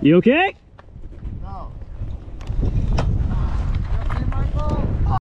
You okay?